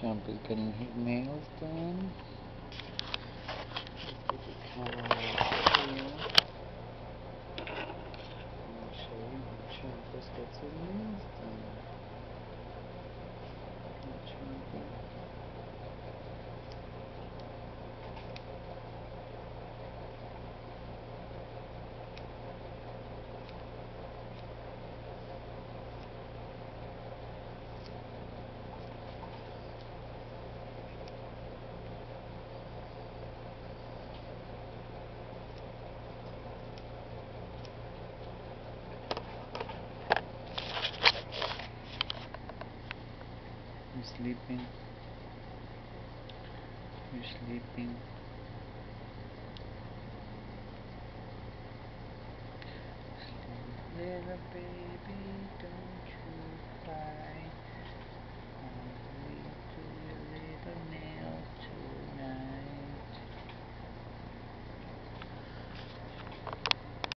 Champ is getting his nails done. Just gets his nails done. You sleeping? You sleeping? Sleep, little baby, don't